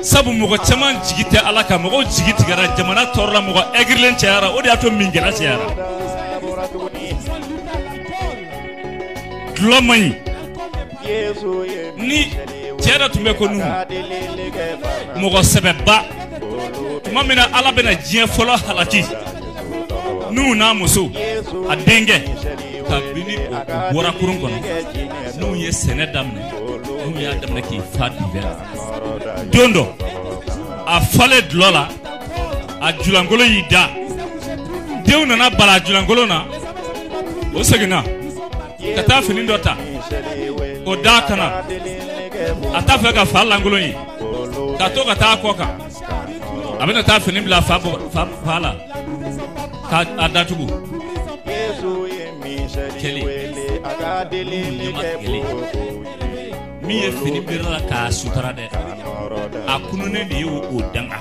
sabu mɔgɔ caman jigi tɛ ala ka mɔgɔw jigi tigɛra jamana tɔɔrɔla mɔgɔ eglen cɛyara o de y'a to min kɛra cɛyara dulɔ man ɲi ni cɛ dɔ tun bɛ ko nu mɔgɔ sɛbɛba tuma min na ala bɛna diɲɛ fɔlɔ halaki n'u n'a muso a denkɛ kabini o bɔra kurun kɔnɔ n'u ye sɛnɛ daminɛ n'u y'a daminɛ k'i fa dun bɛɛ la don dɔ a falen dulɔ la a julankolon y'i da denw nana bala a julankolon na o seginna ka taa fini dɔ ta o da kana a t'a fɛ ka fa lankolon ye ka to ka taa kɔ kan a bɛna taa fini bila fa bɔ- fa fa la ka a datugu Yesu ye misɛli Kelen. wele a ka delili Ɲama kɛ tigɛlen. boo min ye fini bere la k'a sutura dɛ a kununnen de ye o danga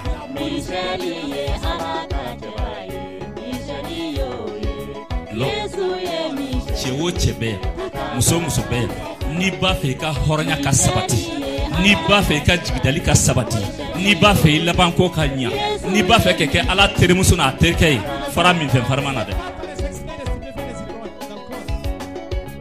cɛ o cɛ bɛɛ muso muso bɛɛ n'i b'a fɛ i ka hɔrɔnya ka sabati n'i b'a fɛ i ka jigidali ka sabati n'i b'a fɛ i labanko ka ɲa n'i b'a fɛ kɛ kɛ ala terimuso n'a terikɛ ye fara min fɛn farima na dɛ